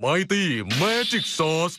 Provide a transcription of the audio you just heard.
Mighty Magic Sauce.